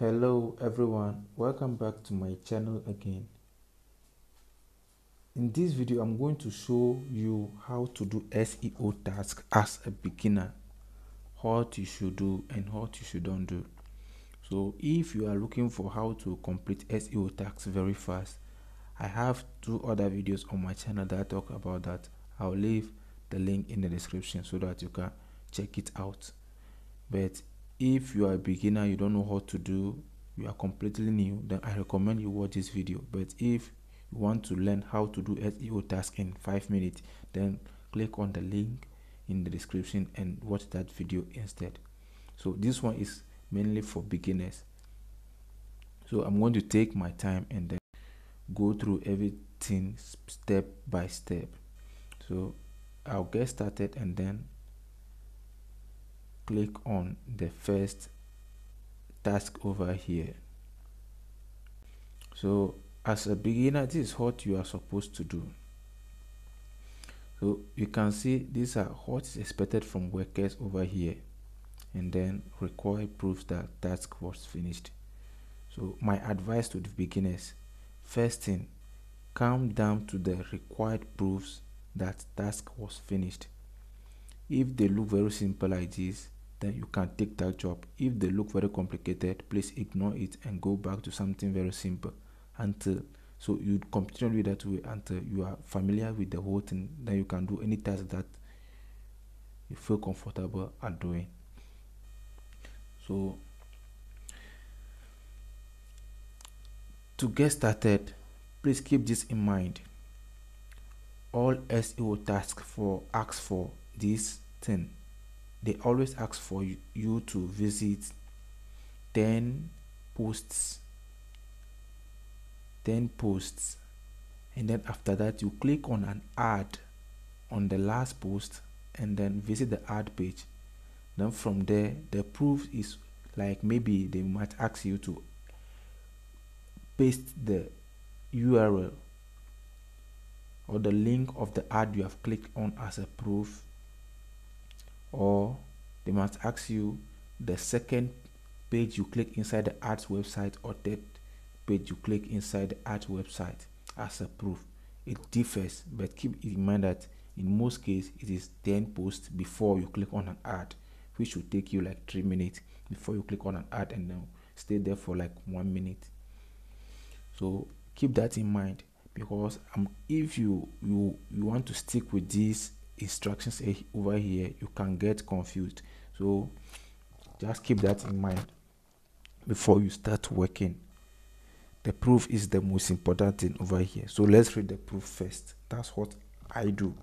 hello everyone. Welcome back to my channel again. In this video i'm going to show you how to do seo task as a beginner what you should do and what you shouldn't do. So if you are looking for how to complete seo tasks very fast i have two other videos on my channel that talk about that. I'll leave the link in the description so that you can check it out. But if you are a beginner you don't know what to do you are completely new then i recommend you watch this video. But if you want to learn how to do seo task in five minutes then click on the link in the description and watch that video instead. So this one is mainly for beginners. So i'm going to take my time and then go through everything step by step. So i'll get started and then click on the first task over here. So as a beginner this is what you are supposed to do. So you can see these are what is expected from workers over here and then required proofs that task was finished. So my advice to the beginners first thing come down to the required proofs that task was finished. If they look very simple like this then you can take that job. If they look very complicated, please ignore it and go back to something very simple until so you continue with that way until you are familiar with the whole thing. Then you can do any task that you feel comfortable at doing. So to get started, please keep this in mind. All SEO tasks for ask for this thing they always ask for you to visit 10 posts 10 posts and then after that you click on an ad on the last post and then visit the ad page. Then from there the proof is like maybe they might ask you to paste the url or the link of the ad you have clicked on as a proof or they must ask you the second page you click inside the ads website or third page you click inside the ads website as a proof. It differs but keep in mind that in most cases it is 10 posts before you click on an ad which will take you like three minutes before you click on an ad and then stay there for like one minute. So keep that in mind because um, if you you you want to stick with this instructions over here you can get confused. So just keep that in mind before you start working. The proof is the most important thing over here. So let's read the proof first. That's what i do.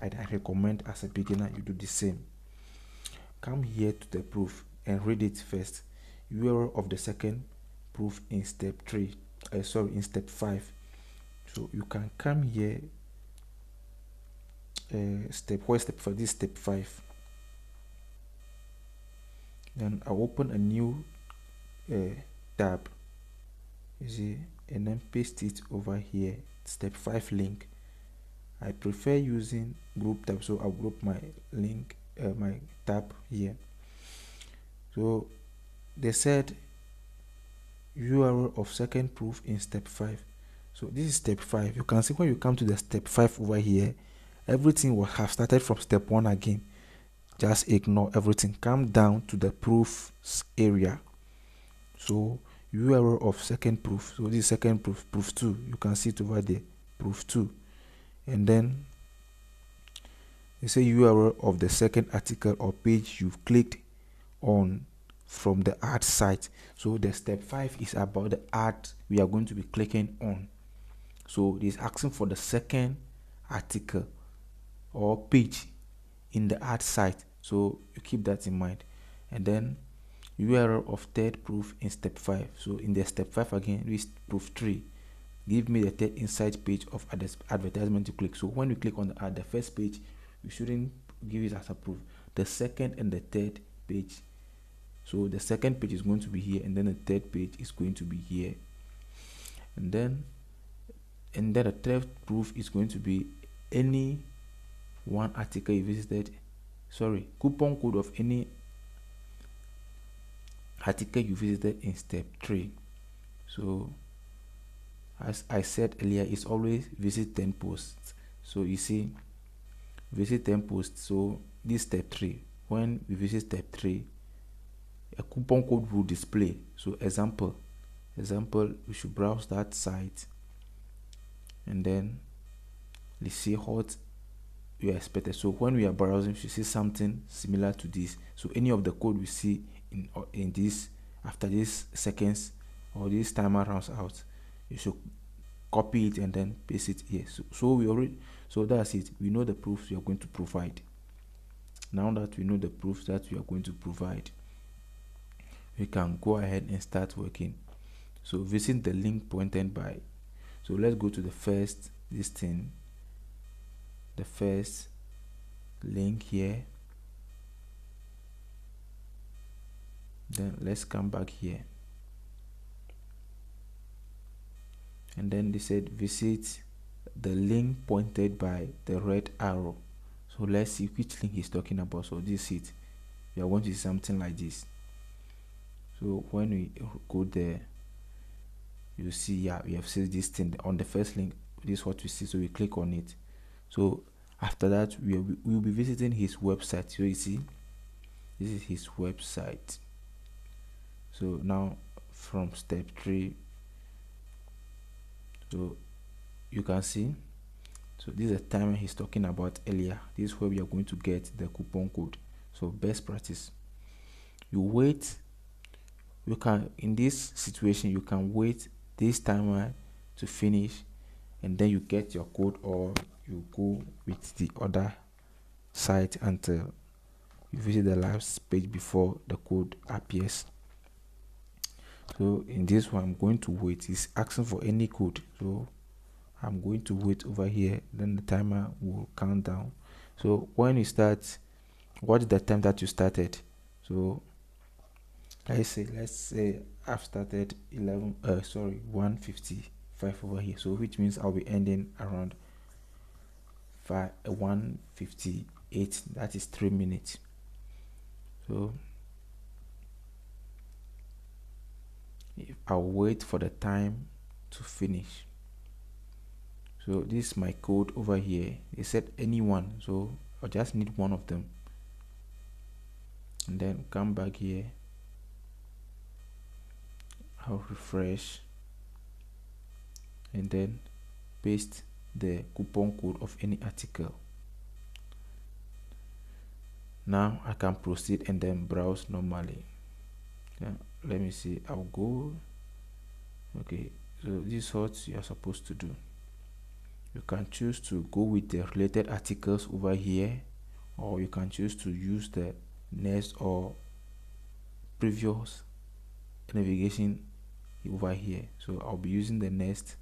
I recommend as a beginner you do the same. Come here to the proof and read it first. Url of the second proof in step 3 uh, sorry in step 5 so you can come here uh, step what step for this step 5 then I'll open a new uh, tab. You see and then paste it over here. Step 5 link. I prefer using group tab so I'll group my link uh, my tab here. So they said URL of second proof in step 5 so this is step 5 you can see when you come to the step 5 over here everything will have started from step one again. Just ignore everything. Come down to the proofs area. So url of second proof. So this second proof. Proof 2 you can see it over there. Proof 2 and then you say url of the second article or page you've clicked on from the ad site. So the step 5 is about the ad we are going to be clicking on. So it is asking for the second article or page in the ad site so you keep that in mind. And then url of third proof in step 5 so in the step 5 again we proof 3 give me the third inside page of advertisement to click. So when you click on the ad the first page you shouldn't give it as a proof. The second and the third page. So the second page is going to be here and then the third page is going to be here. And then and then the third proof is going to be any one article you visited sorry coupon code of any article you visited in step 3 so as i said earlier it's always visit 10 posts. So you see visit 10 posts. So this step 3 when we visit step 3 a coupon code will display. So example example we should browse that site. And then let's see what we are expected so when we are browsing we see something similar to this. So any of the code we see in in this after this seconds or this timer runs out you should copy it and then paste it here. So, so we already so that's it. We know the proofs we are going to provide. Now that we know the proofs that we are going to provide we can go ahead and start working. So visit the link pointed by so let's go to the first this thing the first link here. Then let's come back here. And then they said visit the link pointed by the red arrow. So let's see which link he's talking about. So this is it. We are going to see something like this. So when we go there you see yeah we have seen this thing on the first link. This is what we see. So we click on it. So after that we will, be visiting his website. So you see this is his website. So now from step 3 so you can see so this is the time he's talking about earlier. This is where we are going to get the coupon code. So best practice. You wait you can in this situation you can wait this timer to finish and then you get your code or you go with the other site until you visit the last page before the code appears. So in this one i'm going to wait. It's asking for any code. So i'm going to wait over here. Then the timer will count down. So when you start what is the time that you started? So let's say let's say i've started 11 uh sorry 155 over here. So which means i'll be ending around 5 uh, 158 that is three minutes. So I'll wait for the time to finish. So this is my code over here. It said anyone so I just need one of them. And then come back here. I'll refresh and then paste the coupon code of any article. Now I can proceed and then browse normally. Yeah, let me see. I'll go. Okay so this is what you are supposed to do. You can choose to go with the related articles over here or you can choose to use the next or previous navigation over here. So I'll be using the next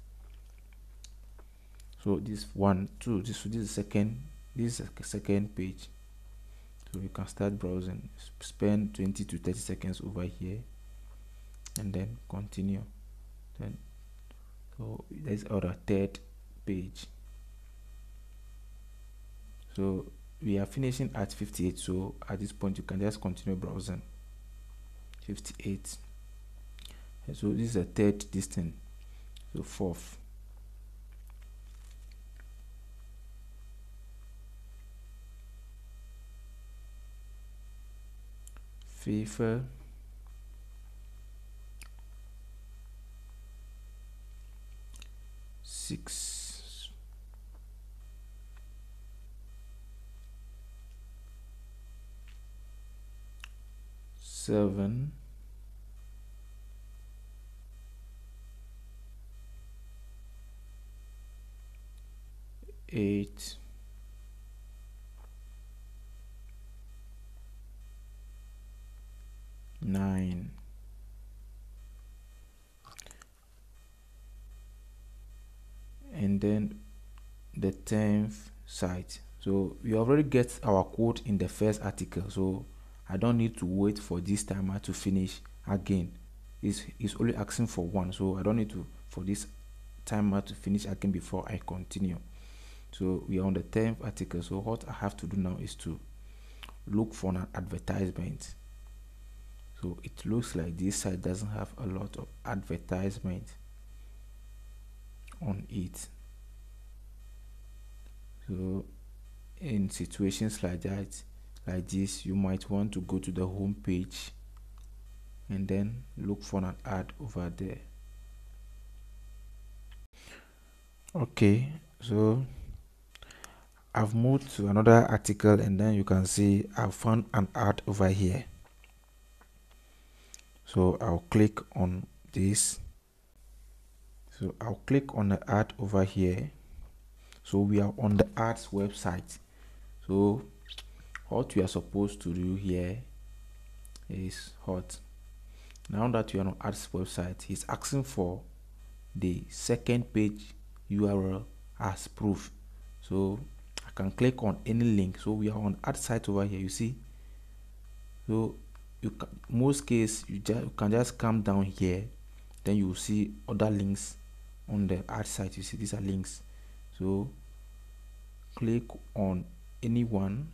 so this one two this this is second this is second page. So you can start browsing. Spend 20 to 30 seconds over here and then continue. Then so there's our third page. So we are finishing at 58 so at this point you can just continue browsing. 58 and so this is a third distance so fourth FIFA. Six. Seven then the 10th site. So we already get our quote in the first article. So I don't need to wait for this timer to finish again. It's, it's only asking for one. So I don't need to for this timer to finish again before I continue. So we are on the 10th article. So what I have to do now is to look for an advertisement. So it looks like this site doesn't have a lot of advertisement on it so in situations like that like this you might want to go to the home page and then look for an ad over there. Okay so I've moved to another article and then you can see I've found an ad over here. So I'll click on this. So I'll click on the ad over here so we are on the ads website. So what we are supposed to do here is hot now that you are on ads website he's asking for the second page url as proof. So i can click on any link. So we are on ad site over here you see? So you can, most case you just you can just come down here. Then you will see other links on the ad site. You see these are links so click on anyone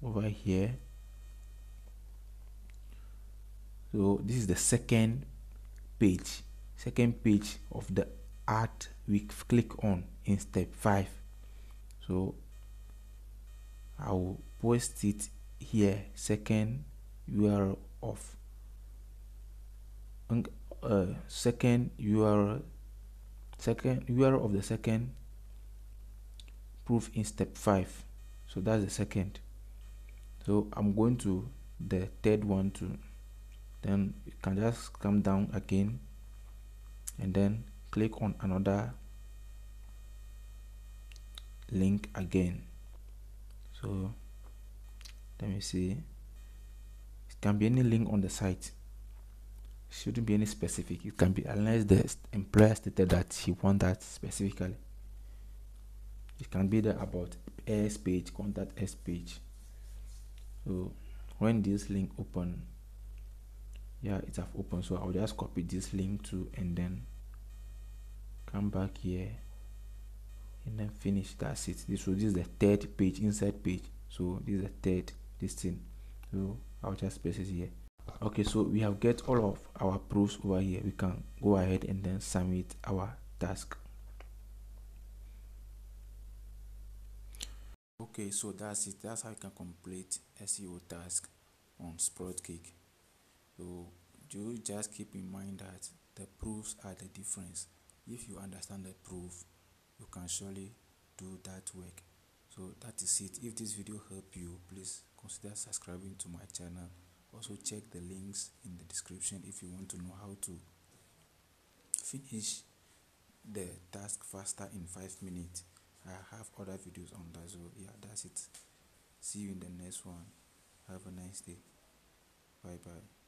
over here. So this is the second page second page of the art we click on in step 5 so i will post it here second url of uh, second url second url of the second proof in step 5 so that's the second. So i'm going to the third one too. Then you can just come down again and then click on another link again. So let me see. It can be any link on the site shouldn't be any specific. It can be unless the employer stated that he want that specifically. It can be the about s page contact s page. So when this link open yeah it have opened. So i'll just copy this link to and then come back here and then finish. That's it. This so this is the third page inside page. So this is the third this thing. So i'll just paste it here okay so we have get all of our proofs over here. We can go ahead and then submit our task. Okay so that's it. That's how you can complete seo task on Cake. so you just keep in mind that the proofs are the difference? If you understand the proof you can surely do that work. So that is it. If this video helped you please consider subscribing to my channel also check the links in the description if you want to know how to finish the task faster in five minutes. I have other videos on that so yeah that's it. See you in the next one. Have a nice day. Bye bye